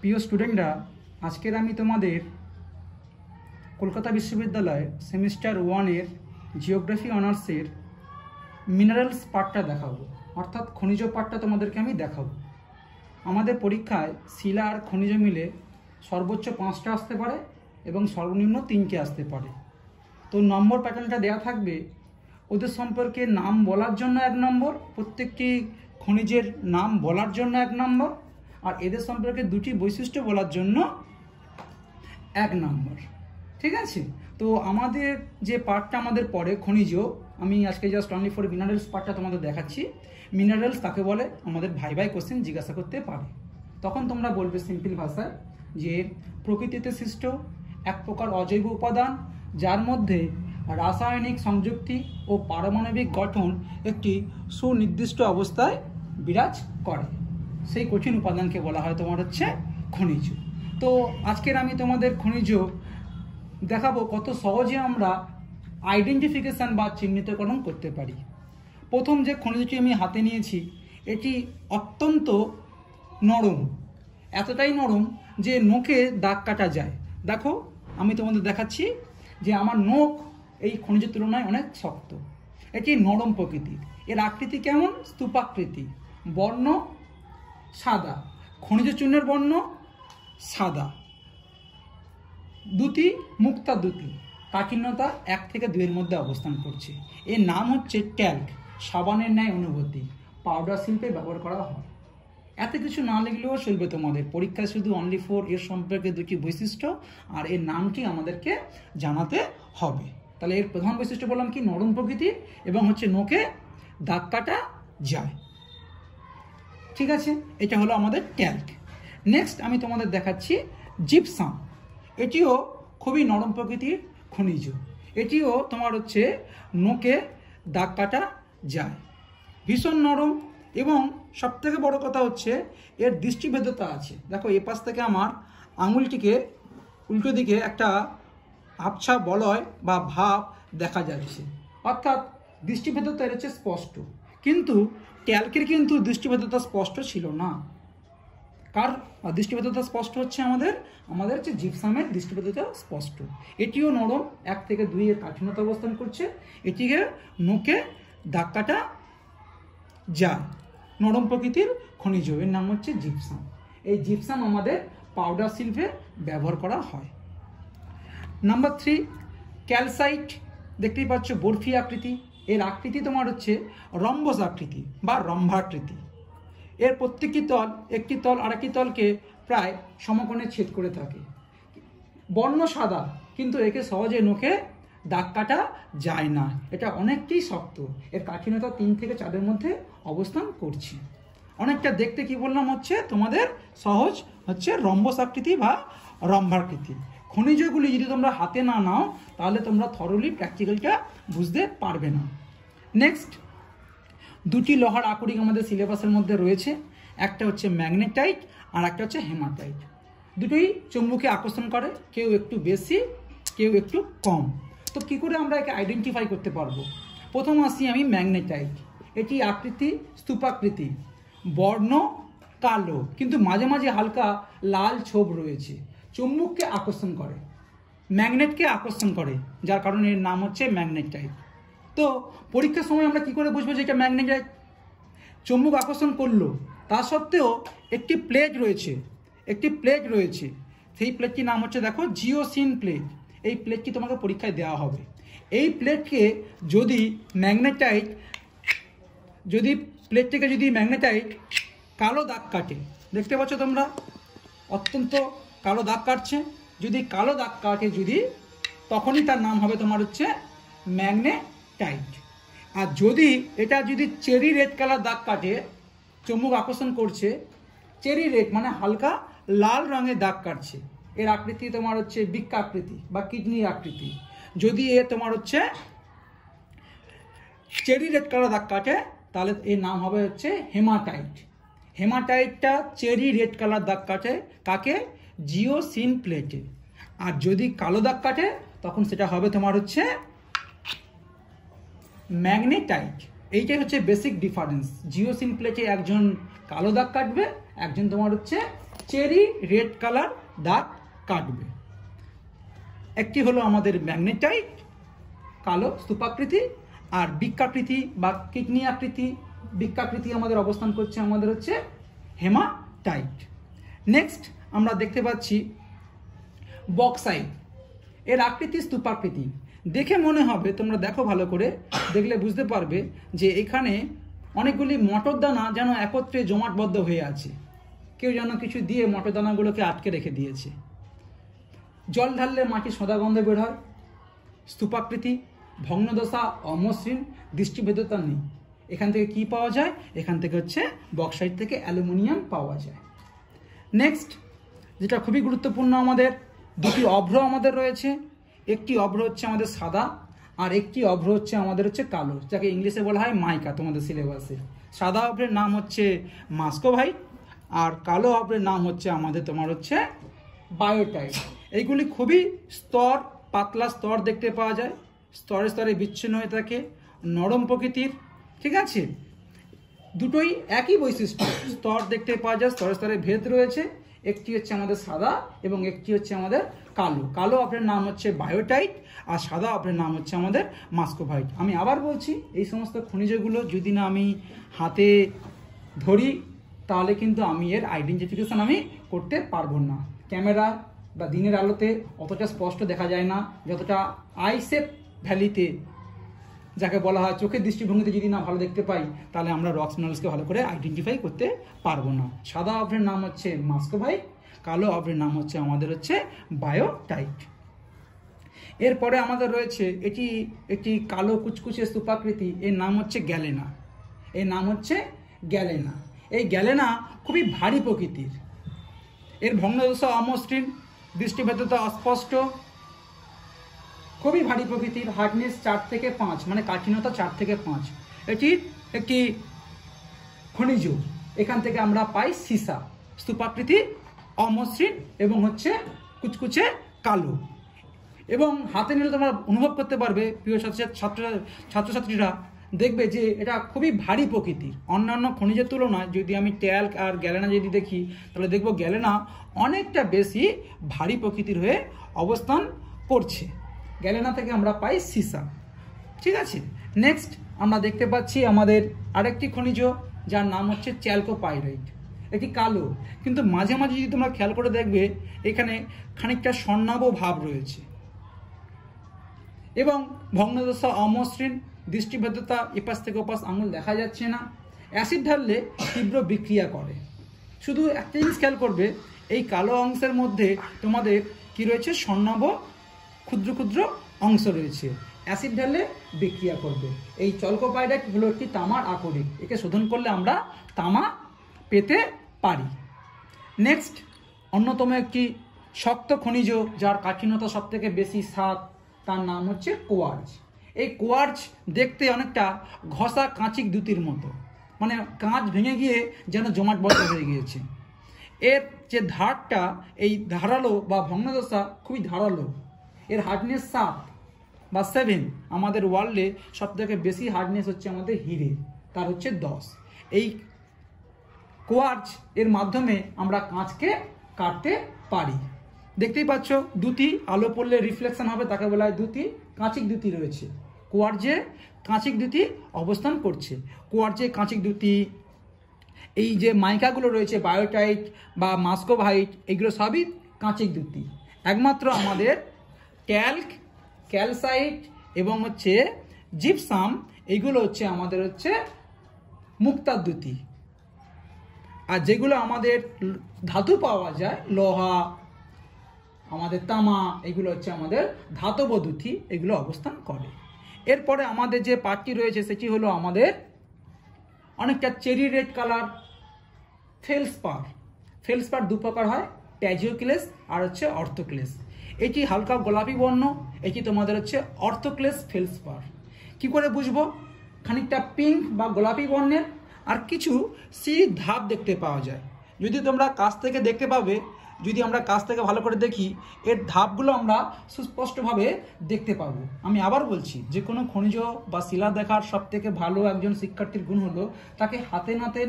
প্রিয় স্টুডেন্টরা, আজকের আমি তোমাদের কলকাতা বিশ্ববিদ্যালয় সেমিস্টার ওয়ানের জিওগ্রাফি অনার্সের মিনারেলস পার্টটা দেখাবো। অর্থাৎ খনিজ পার্টটা তোমাদেরকে আমি দেখাবো। আমাদের পরীক্ষায় শিলা আর খনিজ মিলে সর্বোচ্চ পাঁচটা আসতে পারে এবং সর্বনিম্ন তিনটে আসতে পারে। তো নম্বর প্যাটার্নটা দেওয়া থাকবে। ওদের সম্পর্কে নাম বলার জন্য এক নম্বর, প্রত্যেকটি খনিজের নাম বলার জন্য এক নম্বর আর এদের সম্পর্কে দুটি বৈশিষ্ট্য বলার জন্য এক নম্বর। ঠিক আছে? তো আমাদের যে পার্টটা আমাদের পরে খনিজ, আমি আজকে জাস্ট অনলি ফর মিনারেলস পার্টটা তোমাদের দেখাচ্ছি। মিনারেলস তাকে বলে, আমাদের ভাই ভাই কোশ্চেন জিজ্ঞাসা করতে পারে। তখন তোমরা বলবে সিম্পল ভাষায় যে প্রকৃতিতে সৃষ্ট এক প্রকার অজৈব উপাদান, যার মধ্যে রাসায়নিক সংযুক্তি ও পারমাণবিক গঠন একটি সুনির্দিষ্ট অবস্থায় বিরাজ করে। সেই কঠিন উপাদানকে বলা হয়, তোমার হচ্ছে খনিজ। তো আজকের আমি তোমাদের খনিজ দেখাবো কত সহজে আমরা আইডেন্টিফিকেশান বা চিহ্নিতকরণ করতে পারি। প্রথম যে খনিজটি আমি হাতে নিয়েছি, এটি অত্যন্ত নরম, এতটাই নরম যে নোকে দাগ কাটা যায়। দেখো, আমি তোমাদের দেখাচ্ছি যে আমার নোখ এই খনিজের তুলনায় অনেক শক্ত। এটি নরম প্রকৃতির। এর আকৃতি কেমন? স্তূপাকৃতি। বর্ণ সাদা। খনিজ চূর্ণের বর্ণ সাদা। দুটি মুক্তা দুটি। কাঠিন্যতা এক থেকে দুইয়ের মধ্যে অবস্থান করছে। এর নাম হচ্ছে ট্যাল্ক, সাবানের ন্যায় অনুভূতি পাউডার শিল্পে ব্যবহার করা হয়। এত কিছু না লিখলেও চলবে তোমাদের। পরীক্ষায় শুধু অনলি ফোর এর সম্পর্কে দুটি বৈশিষ্ট্য, আর এর নামটি আমাদেরকে জানাতে হবে। তাহলে এর প্রধান বৈশিষ্ট্য বললাম কি? নরম প্রকৃতির এবং হচ্ছে নোকে দাগ কাটা যায়। ঠিক আছে? এটা হলো আমাদের ট্যাল্ক নেক্সট আমি তোমাদের দেখাচ্ছি জিপসাম এটিও খুবই নরম প্রকৃতির খনিজ। এটিও তোমার হচ্ছে নোকে দাগ কাটা যায়। ভীষণ নরম এবং সবথেকে বড় কথা হচ্ছে এর দৃষ্টিভেদতা আছে। দেখো এ পাশ থেকে আমার আঙুলটিকে উল্টো দিকে একটা আবছা বলয় বা ভাব দেখা যাচ্ছে। অর্থাৎ দৃষ্টিভেদতা এর হচ্ছে স্পষ্ট। কিন্তু ট্যালকের কিন্তু দৃষ্টিভেদতা স্পষ্ট ছিল না। কার দৃষ্টিভেদতা স্পষ্ট হচ্ছে আমাদের আমাদের হচ্ছে জিপসামের দৃষ্টিভেদতা স্পষ্ট। এটিও নরম, এক থেকে দুই এর কাঠিন্যতা অবস্থান করছে। এটিকে নোকে ধাক্কাটা কাটা যায় নরম প্রকৃতির খনিজ এর নাম হচ্ছে জিপসাম। এই জিপসাম আমাদের পাউডার শিল্পে ব্যবহার করা হয়। নাম্বার থ্রি, ক্যালসাইট, দেখতেই পাচ্ছ, বরফি আকৃতি। এর আকৃতি তোমার হচ্ছে রম্বস আকৃতি বা রম্ভাকৃতি। এর প্রত্যেকটি তল, একটি তল, আরেকটি তলকে প্রায় সমকোণে ছেদ করে থাকে। বর্ণ সাদা, কিন্তু একে সহজে নোখে দাগ কাটা যায় না। এটা অনেকটাই শক্ত। এর কাঠিন্যতা তিন থেকে চারের মধ্যে অবস্থান করছে। অনেকটা দেখতে কি বললাম হচ্ছে, তোমাদের সহজ হচ্ছে রম্বস আকৃতি বা রম্ভাকৃতি। খনিজগুলি যদি তোমরা হাতে না নাও, তাহলে তোমরা থরলি প্র্যাকটিক্যালটা বুঝতে পারবে না। নেক্সট দুটি লোহার আকরিক আমাদের সিলেবাসের মধ্যে রয়েছে। একটা হচ্ছে ম্যাগনেটাইট আর একটা হচ্ছে হেমাটাইট দুটোই চুম্বুকে আকর্ষণ করে, কেউ একটু বেশি, কেউ একটু কম। তো কী করে আমরা একে আইডেন্টিফাই করতে পারব? প্রথম আসি আমি ম্যাগনেটাইট এটি আকৃতি, স্তূপাকৃতি। বর্ণ, কালো। কিন্তু মাঝে মাঝে হালকা লাল ছোপ রয়েছে। চুম্বককে আকর্ষণ করে। ম্যাগনেটকে আকর্ষণ করে, যার কারণে এর নাম হচ্ছে ম্যাগনেটাইট তো পরীক্ষার সময় আমরা কি করে বুঝব যে এটা ম্যাগনেটাইট? চুম্বক আকর্ষণ করল। তা সত্ত্বেও একটি প্লেট রয়েছে, একটি প্লেট রয়েছে। সেই প্লেটটির নাম হচ্ছে, দেখো, জিওসিন প্লেট। এই প্লেটটি তোমাকে পরীক্ষায় দেওয়া হবে। এই প্লেটকে যদি ম্যাগনেটাইট, যদি প্লেটটিকে যদি ম্যাগনেটাইট কালো দাগ কাটে, দেখতে পাচ্ছ তোমরা? অত্যন্ত কালো দাগ কাটছে। যদি কালো দাগ কাটে যদি, তখনই তার নাম হবে তোমার হচ্ছে ম্যাগনেটাইট আর যদি এটা যদি চেরি রেড কালার দাগ কাটে, চুম্বক আকর্ষণ করছে, চেরি রেড মানে হালকা লাল রঙের দাগ কাটছে। এর আকৃতি তোমার হচ্ছে বৃক্ষ আকৃতি বা কিডনির আকৃতি। যদি এ তোমার হচ্ছে চেরি রেড কালার দাগ কাটে, তাহলে এর নাম হবে হচ্ছে হেমাটাইট। হেমাটাইটটা চেরি রেড কালার দাগ কাটে কাকে? জিও সিন প্লেটে। আর যদি কালো দাগ কাটে, তখন সেটা হবে তোমার হচ্ছে ম্যাগনেটাইট, এইটাই হচ্ছে বেসিক ডিফারেন্স জিও সিন প্লেটে একজন কালো দাগ কাটবে, একজন তোমার হচ্ছে চেরি রেড কালার দাগ কাটবে। একটি হলো আমাদের ম্যাগনেটাইট, কালো স্তূপাকৃতি, আর বৃক্ষাকৃতি বা কিডনি আকৃতি বৃক্ষাকৃতি আমাদের অবস্থান করছে আমাদের হচ্ছে হেমাটাইট। নেক্সট আমরা দেখতে পাচ্ছি বক্সাইট, এর আকৃতি স্তূপাকৃতি। দেখে মনে হবে, তোমরা দেখো ভালো করে, দেখলে বুঝতে পারবে যে এখানে অনেকগুলি মটর দানা যেন একত্রে জমাটবদ্ধ হয়ে আছে। কেউ যেন কিছু দিয়ে মটর দানাগুলোকে আটকে রেখে দিয়েছে। জল ঢাললে মাটি সদা গন্ধ বের হয়। স্তূপাকৃতি, ভগ্নদশা, অমসৃণ দৃষ্টিভেদতা নেই। এখান থেকে কি পাওয়া যায়? এখান থেকে হচ্ছে বক্সাইট থেকে অ্যালুমিনিয়াম পাওয়া যায়। নেক্সট যেটা খুবই গুরুত্বপূর্ণ আমাদের, দুটি অভ্র আমাদের রয়েছে। একটি অভ্র হচ্ছে আমাদের সাদা, আর একটি অভ্র হচ্ছে আমাদের হচ্ছে কালো। যাকে ইংলিশে বলা হয় মাইকা, তোমাদের সিলেবাসে। সাদা অভ্রের নাম হচ্ছে মাস্কো মাস্কোভাইট আর কালো অভ্রের নাম হচ্ছে আমাদের তোমার হচ্ছে বায়োটাইট। এইগুলি খুবই স্তর, পাতলা স্তর দেখতে পাওয়া যায়। স্তরে স্তরে বিচ্ছিন্ন হয়ে থাকে, নরম প্রকৃতির, ঠিক আছে? দুটোই একই বৈশিষ্ট্য। স্তর দেখতে পাওয়া যায়, স্তরে স্তরে ভেদ রয়েছে। একটি হচ্ছে আমাদের সাদা এবং একটি হচ্ছে আমাদের কালো। কালো অপরের নাম হচ্ছে বায়োটাইট আর সাদা অপরের নাম হচ্ছে আমাদের মাস্কোভাইট আমি আবার বলছি, এই সমস্ত খনিজগুলো যদি না আমি হাতে ধরি, তাহলে কিন্তু আমি এর আইডেন্টিফিকেশন আমি করতে পারব না। ক্যামেরা বা দিনের আলোতে অতটা স্পষ্ট দেখা যায় না, যতটা আইসেপ ভ্যালিতে, যাকে বলা হয় চোখের দৃষ্টিভঙ্গিতে যদি না ভালো দেখতে পাই, তাহলে আমরা রক্স মিনারেলসকে ভালো করে আইডেন্টিফাই করতে পারব না। সাদা অভ্রের নাম হচ্ছে মাস্কোভাইট কালো অভ্রের নাম হচ্ছে আমাদের হচ্ছে বায়োটাইট। এরপরে আমাদের রয়েছে এটি একটি কালো কুচকুচে স্তূপাকৃতি এর নাম হচ্ছে গ্যালেনা। এর নাম হচ্ছে গ্যালেনা। এই গ্যালেনা খুবই ভারী প্রকৃতির। এর ভগ্নদশা অমসৃণ দৃষ্টিভেদতা অস্পষ্ট, খুবই ভারী প্রকৃতির, হার্ডনেস চার থেকে পাঁচ মানে কাঠিনতা চার থেকে পাঁচ। এটি একটি খনিজ, এখান থেকে আমরা পাই সীসা স্তূপাকৃতি অমসৃণ এবং হচ্ছে কুচকুচে কালো। এবং হাতে নিলে তোমরা অনুভব করতে পারবে, প্রিয় ছাত্র ছাত্র ছাত্রছাত্রীরা দেখবে যে এটা খুবই ভারী প্রকৃতির। অন্যান্য খনিজের তুলনায় যদি আমি ট্যাল্ক আর গ্যালেনা যদি দেখি, তাহলে দেখব গ্যালেনা অনেকটা বেশি ভারী প্রকৃতির হয়ে অবস্থান করছে। গ্যালেনা থেকে আমরা পাই সিসা। ঠিক আছে? নেক্সট আমরা দেখতে পাচ্ছি আমাদের আরেকটি খনিজ, যার নাম হচ্ছে চ্যালকোপাইরাইট এটি কালো। কিন্তু মাঝে মাঝে যদি তোমরা খেয়াল করে দেখবে, এখানে খানিকটা স্বর্ণাভ ভাব রয়েছে। এবং ভগ্নদশা অমসৃণ দৃষ্টিভেদতা এপাশ থেকে ওপাশ আঙুল দেখা যাচ্ছে না। অ্যাসিড ঢাললে তীব্র বিক্রিয়া করে। শুধু একটা জিনিস খেয়াল করবে, এই কালো অংশের মধ্যে তোমাদের কি রয়েছে? স্বর্ণাভ ক্ষুদ্র ক্ষুদ্র অংশ রয়েছে। অ্যাসিড ঢাললে বিক্রিয়া করবে। এই চলকোপাইডাইট হলো একটি তামার আকরিক। একে শোধন করলে আমরা তামা পেতে পারি। নেক্সট অন্যতম একটি শক্ত খনিজ যার কাঠিন্যতা সব থেকে বেশি সাত তার নাম হচ্ছে কোয়ার্জ। এই কোয়ার্জ দেখতে অনেকটা ঘষা কাঁচিক দুতির মতো। মানে কাঁচ ভেঙে গিয়ে যেন জমাট জমাটবদ্ধ হয়ে গিয়েছে। এর যে ধারটা, এই ধারালো বা ভগ্নদশা খুবই ধারালো। এর হার্ডনেস সাত বা সেভেন আমাদের ওয়ার্ল্ডে সব থেকে বেশি হার্ডনেস হচ্ছে আমাদের হিরে, তার হচ্ছে দশ। এই কোয়ার্চ এর মাধ্যমে আমরা কাঁচকে কাটতে পারি। দেখতেই পাচ্ছ, দুটি আলো পড়লে রিফ্লেকশন হবে, তাকে বলা হয় দুটি কাঁচিক দুটি রয়েছে। কোয়ার্জে কাঁচিক দুটি অবস্থান করছে। কোয়ার্জে কাঁচিক দুটি, এই যে মাইকাগুলো রয়েছে বায়োটাইট বা মাস্কোভাইট এগুলো সবই কাঁচিক দুটি। একমাত্র আমাদের ক্যালক, ক্যালসাইট এবং হচ্ছে জিপসাম এইগুলো হচ্ছে আমাদের হচ্ছে মুক্তার দুটি। আর যেগুলো আমাদের ধাতু পাওয়া যায়, লোহা, আমাদের তামা, এগুলো হচ্ছে আমাদের ধাতব দুথি এগুলো অবস্থান করে। এরপরে আমাদের যে পার্টটি রয়েছে, সেটি হলো আমাদের অনেকটা cherry red colour feldspar. Feldspar দু প্রকার হয়, ট্যাজিওক্লেস আর হচ্ছে অর্থোক্লেস। এটি হালকা গোলাপি বর্ণ, এটি তোমাদের হচ্ছে অর্থোক্লেস ফেলসপার। কি করে বুঝব? খানিকটা পিঙ্ক বা গোলাপি বর্ণের আর কিছু সিঁড়ির ধাপ দেখতে পাওয়া যায়। যদি তোমরা কাছ থেকে দেখতে পাবে, যদি আমরা কাছ থেকে ভালো করে দেখি, এর ধাপগুলো আমরা সুস্পষ্টভাবে দেখতে পাব। আমি আবার বলছি, যে কোনো খনিজ বা শিলা দেখার সব থেকে ভালো একজন শিক্ষার্থীর গুণ হলো তাকে হাতে নাতে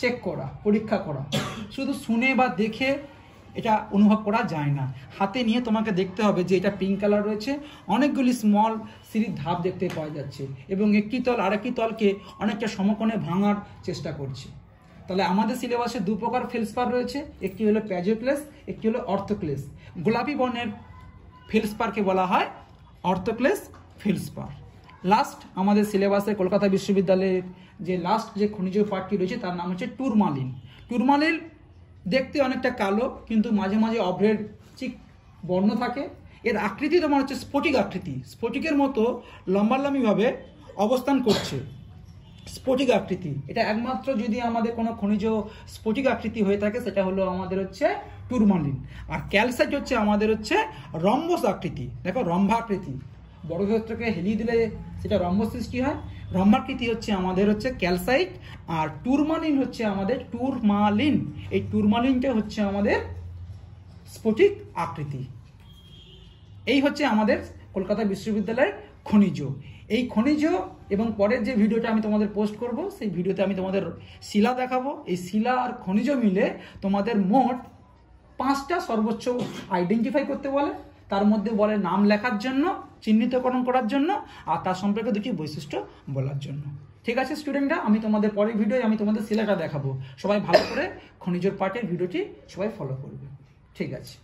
চেক করা, পরীক্ষা করা। শুধু শুনে বা দেখে এটা অনুভব করা যায় না। হাতে নিয়ে তোমাকে দেখতে হবে যে এটা পিঙ্ক কালার রয়েছে। অনেকগুলি স্মল সিঁড়ির ধাপ দেখতে পাওয়া যাচ্ছে এবং একটি তল আরেকটি তলকে অনেকটা সমকোণে ভাঙার চেষ্টা করছে। তাহলে আমাদের সিলেবাসে দু প্রকার ফেলস্পার রয়েছে। একটি হলো প্যাজোক্লেস একটি হলো অর্থোক্লেস গোলাপি বর্ণের ফেলস্পারকে বলা হয় অর্থোক্লেস ফেলস্পার লাস্ট আমাদের সিলেবাসে কলকাতা বিশ্ববিদ্যালয়ের যে লাস্ট যে খনিজ পাঠটি রয়েছে তার নাম হচ্ছে টুরমালিন টুরমালিন দেখতে অনেকটা কালো, কিন্তু মাঝে মাঝে অভ্রের চিক বর্ণ থাকে। এর আকৃতি তোমার হচ্ছে স্ফটিক আকৃতি। স্ফটিকের মতো লম্বালম্বিভাবে অবস্থান করছে। স্ফটিক আকৃতি। এটা একমাত্র যদি আমাদের কোনো খনিজ স্ফটিক আকৃতি হয়ে থাকে, সেটা হলো আমাদের হচ্ছে টুরমালিন। আর ক্যালসাইট হচ্ছে আমাদের হচ্ছে রম্বস আকৃতি। দেখো রম্ভাকৃতি বর্গক্ষেত্রকে হেলিয়ে দিলে সেটা রম্বস সৃষ্টি হয়। রম্বাকৃতি হচ্ছে আমাদের হচ্ছে ক্যালসাইট আর টুরমালিন হচ্ছে আমাদের টুরমালিন। এই টুরমালিনটা হচ্ছে আমাদের স্ফটিক আকৃতি। এই হচ্ছে আমাদের কলকাতা বিশ্ববিদ্যালয়ের খনিজ। এই খনিজ এবং পরের যে ভিডিওটা আমি তোমাদের পোস্ট করব, সেই ভিডিওতে আমি তোমাদের শিলা দেখাবো। এই শিলা আর খনিজ মিলে তোমাদের মোট পাঁচটা সর্বোচ্চ আইডেন্টিফাই করতে বলে। তার মধ্যে বলে নাম লেখার জন্য, চিহ্নিতকরণ করার জন্য, আর তার সম্পর্কে দুটি বৈশিষ্ট্য বলার জন্য। ঠিক আছে স্টুডেন্টরা আমি তোমাদের পরের ভিডিওয় আমি তোমাদের সিলেটা দেখাবো। সবাই ভালো করে খনিজর পার্টের ভিডিওটি সবাই ফলো করবে। ঠিক আছে।